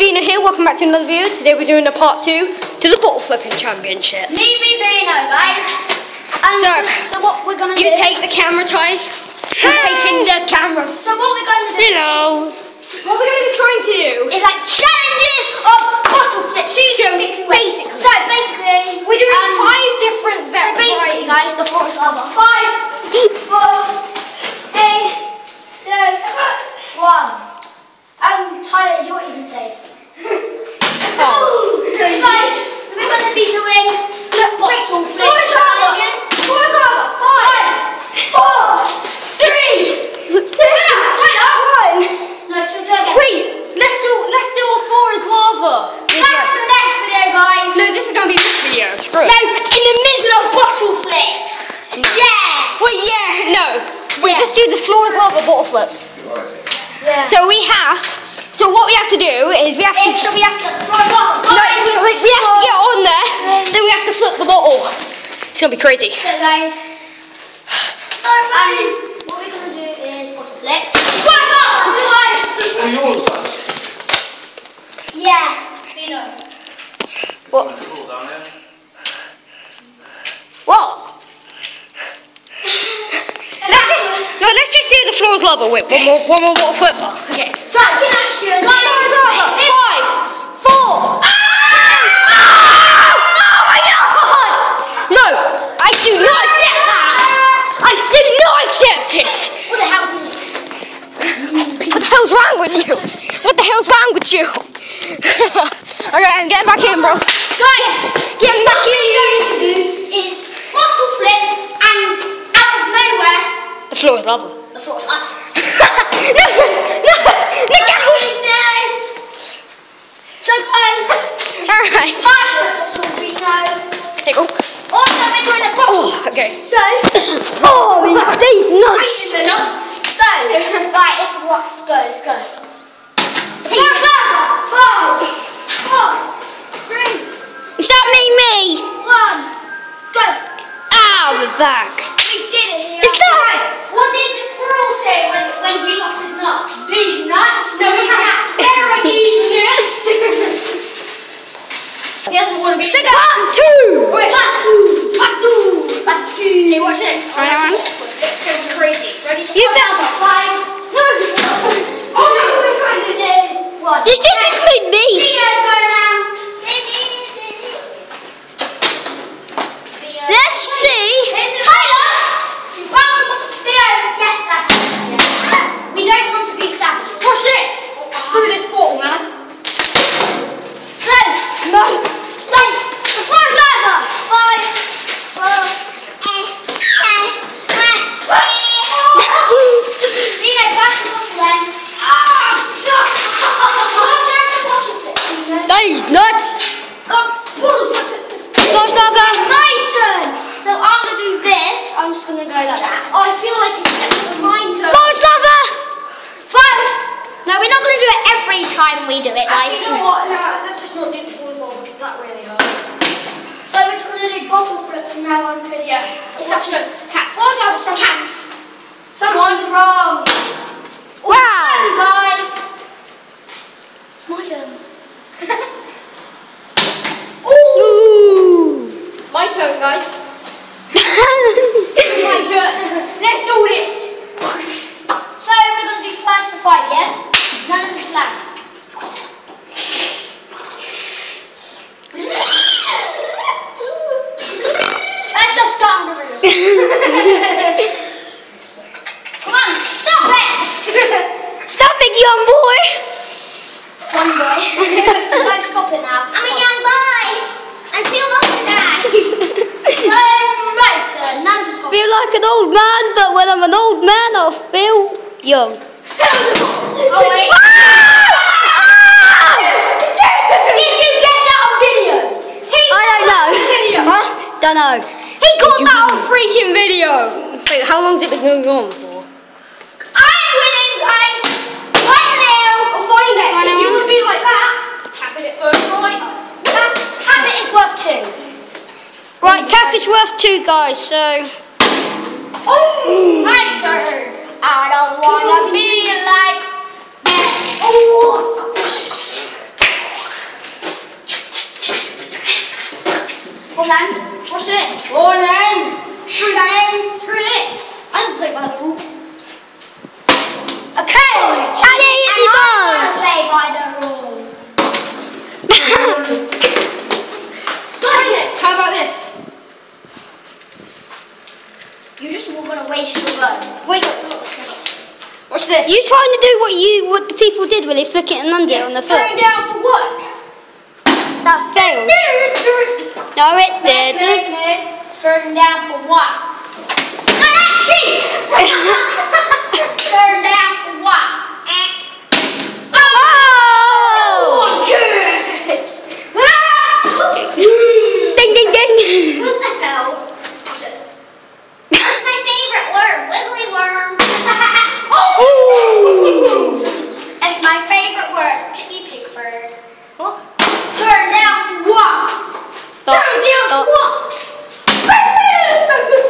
Vino here, welcome back to another video. Today we're doing a part two to the bottle flipping championship. Me, me, Vino, guys. And So, so what we're gonna You do? take the camera tie. I'm taking the camera. So what we're going to do Hello. What we're going to be trying to do is like challenges of bottle flips. So, So, basically, basically- so basically, We're doing um, five different So basically, varieties. guys, the floor is over. Five, four, three, two, one. Um, Tyler, you're even safe. Oh. So guys, we're going to be doing bottle flip challenges. Five, four, three, two, Tyler, one. No, so do it again. Wait, let's do let's do a floor is lava. That's the next video, guys. No, is going to be this video. Screw it. No, in the middle of bottle flips. Yeah. Wait, yeah, no. Wait, Yeah. let's do the floor is lava bottle flips. Yeah. So we have, so what we have to do is we have to, so we have to run off. no, we, we we have to get on there, then we have to flip the bottle. It's gonna be crazy. So guys, um, what we're gonna do is bottle flip. What's up, guys? yours, man. Yeah. Vino. What? Cool down there. What? Let's just, no, let's just do the floor is lava. Wait, one more, one more bottle flip. Okay. So, get that shit. Go on, Five, four. Oh my god! No, I do not accept that. I do not accept it. What the hell's What the hell's wrong with you? What the hell's wrong with you? okay, I'm getting back in, bro. Guys, Getting back what we're going to do is bottle flip and out of nowhere, The floor is lava. the floor. Uh, no, no, no, get away. safe. So guys, Alright. bottle, Vino. Here you go. Also, we're doing a bottle. Oh, okay. So, Oh, these nuts. the nuts. So, right, this is what. Let's go. Let's go. First one. Five, four, three, Is that me, me? one, go. Ah, we're back. We did it here. Is that- What did the squirrel say when, when he lost his nuts? These nuts? No. There are these nuts. he doesn't want to be. Say part two. Wait, part two. Part two. Part two. Hey, watch this. Alright, Alright, It's going to be crazy. Ready? You bet. Five. No. Oh no, we're trying to do one. Does this include me? Vino's going now. Let's see. Tyler! Welcome Theo gets that. We don't want to be savages. Watch this. Screw this bottle, man. So, no. Stop. The first ladder. Five. Four. Vino, pass the bottle then. Ah! No. Watch out the bottle flip, Vino. These nuts. Oh, bottle flip. Floor lava. My turn. So I'm gonna do this. I'm just gonna go like that. Oh, I feel like it's my turn. Floor lava. Five. No, we're not gonna do it every time we do it, guys. You know what? No, let's just not do the floor lava because that really hurts. So we're just gonna do bottle flip from now on. Because Yeah. It's actually cat. Four times cats. Someone's wrong. Wow. Sorry, guys. My turn. Ooh. My turn, guys. My turn. Let's do this. So we're gonna do first to five, yeah? None of us last. Let's just go on the roof. Come on, stop it! Stop it, young boy. One boy. Don't stop it now. I'm a young boy. I'm too old to die. so, right, uh, none of us Feel like an old man, but when I'm an old man, I'll feel young. Oh, wait. Ah! Did you get that on video? He I don't know. Video. Huh? Don't know. Got that on freaking video. Wait, how long's it been going on for? I'm winning, guys. One nil. Avoid it. One If you want to be like that, Tap it first, right? ha- habit is worth two. Right, cap is worth two, guys. So Oh, my turn. I don't wanna be like that. Oh. For land, for shit. For land, that land, for this. I don't play by the rules. Okay, Charlie is the boss. play by the rules. Bring it. How about this? You just were gonna waste your load. Wait, look, look, Watch this. You trying to do what you what the people did when they flick it and undo yeah, it on the foot? Turn down for what? That failed. No, it did. Move, move. Turn down for what? No, that cheats! Turn down for what? Oh! good! Ding ding ding. What the hell? That's my favorite word, wiggly worm. oh! Ooh. That's my favorite word, piggy pigford. Turn down for what? Stop, Turn down stop. for what? That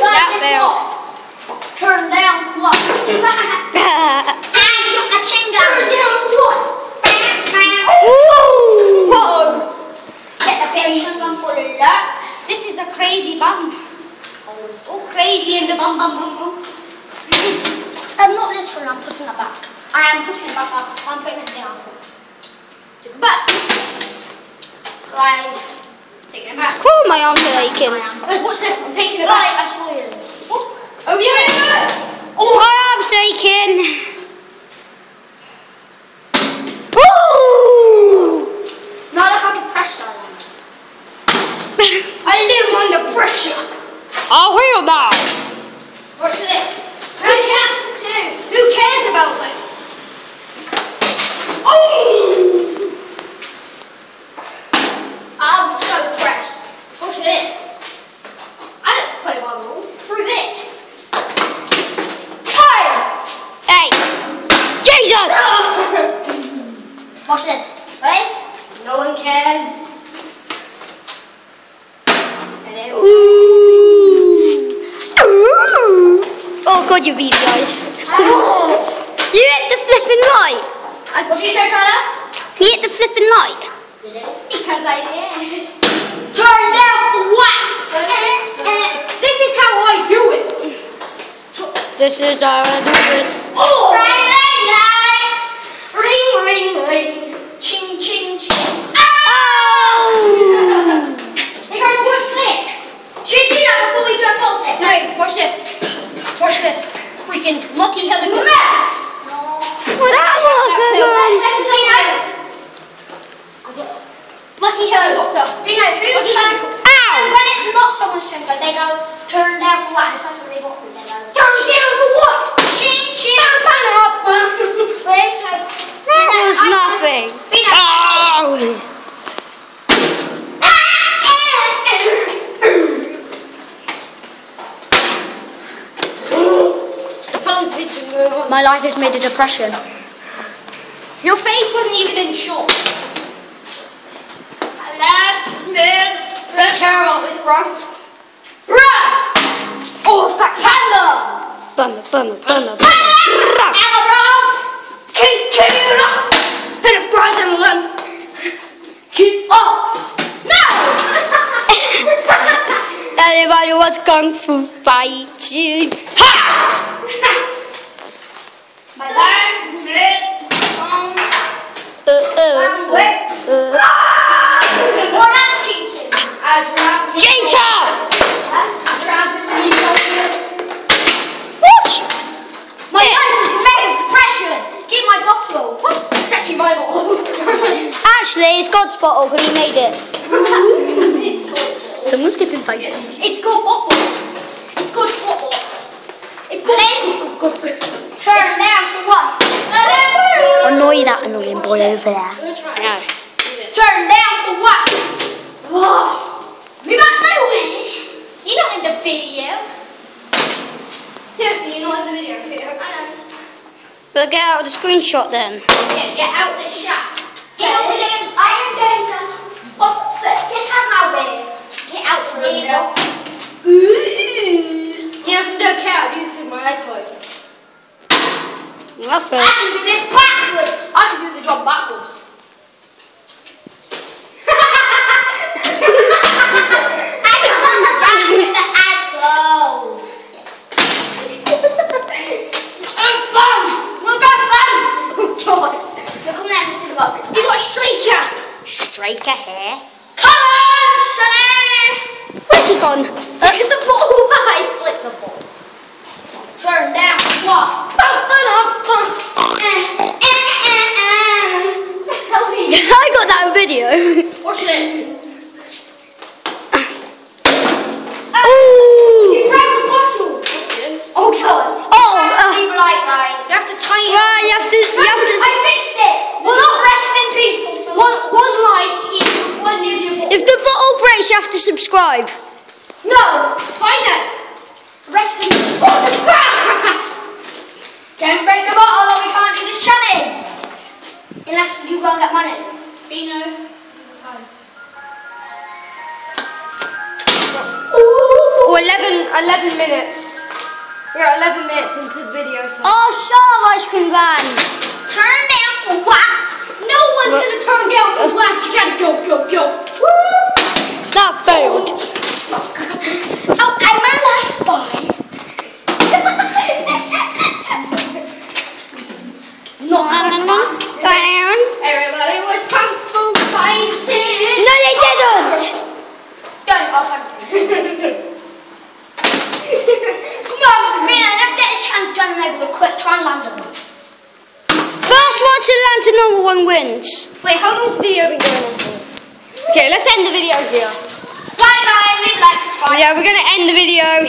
Like this failed. one. Turn down for what? I got my chin down. Turn down for what? Ooh. Whoa! Get the pension for the. This is a crazy bum. Oh, crazy in the bum bum bum bum. I'm not literally, I'm putting it back. I am putting it back up. I'm putting it down. But Guys. taking it back. Cool, my arms are aching. Let's watch this. I'm taking it Right, back. I saw you. Oh, oh yeah. Oh, my arms aching. Ooh. Now I know how to press that one. I live under pressure. Oh, hell no. Watch this. Who cares for two? Who cares about this? Oh! I'm so pressed. Watch this. I don't play by the rules. Through this. Fire! Hey. Jesus. Watch this. Ready? No one cares. And then Ooh. Ooh. Oh god, you beat guys. You hit the flipping light. What did you say, Tyler? You hit the flipping light. because I did. Turn down for what? Uh, this is how I do it. This is how I do it. Oh. Ring, ring, Ring ring ring. Ching, ching, ching. Oh. Hey guys, watch this. Should we do that before we do a pole flip? Sorry, watch this. Watch this. Freaking lucky helicopter. Well, that was a nice. Lucky helicopter. Bino, who's turn? Ow. When it's not someone's turn, but they go turn down for what? And it's when they got them, they go Turn down for what? ching, ching. Pan up. Where's so? That was nothing. Bino. Oh. How's it going on? My life has made a depression. Your face wasn't even in shot. Let's move. Don't care about this, bro. Bruh! Oh, fuck, panda! Bunna, bunna, bunna, bunna. Keep, keep it up. And a brother one. Keep up! No! Anybody wants kung fu fighting? Ha! My legs made um, Uh, uh, whip. uh. Oh, that's cheating. I dropped you. Cheater! I dropped you. What? My life is made of depression. Keep my bottle. It's actually my ball. Actually, it's God's bottle because he made it. Someone's getting feisty. It's called bottle. It's called bottle. It's called Turn down for what? Annoy that annoying boy over there. Gonna know. Turn down for what? Whoa. Me back my way. You're not in the video. Seriously, you're not in the video. I know. But get out of the screenshot then. Yeah, get out the shot. Get up with it. I am going to. Oh, get out my way. Get out minute. Ooh. Yeah, don't care. I'll do this with my eyes closed. Nothing. I can do this backwards. I can do the job backwards. I can run the back with the eyes closed. I'm fun. Look at fun. Oh God. Look, come there, just do the bottom. You got a striker. Striker hair. Come on, Sonny. Where's he gone? Look at the ball. I flicked the ball. Turn down what? Bum, bum, bum. Tell. I got that on video. Watch this. Ooh. You broke the bottle. Oh god. Oh, oh. light, guys. You have to tighten. well, you have to, you have to. I fixed it. Well, not rest in peace, bottle. One, one light equals one nuclear If the bottle breaks, you have to subscribe. No. Rest in peace. Don't break the bottle or we can't do this challenge. Unless you go and get money. Bino. Oh, 11, 11 minutes. We're at 11 minutes into the video, so. Oh, shut up, ice cream van. Turn down for what? No one's What? gonna turn down for what? You gotta go, go, go. That failed. Oh, and my last buy. One. Go down. Everybody was kung fu fighting. No, they didn't. Don't open. Come on, Rina, let's get this challenge done over real quick. Try and land them. First one to number one wins. Wait, how long's the video been going on for? Okay, let's end the video here. Bye, guys. Leave a like, subscribe. Yeah, we're gonna end the video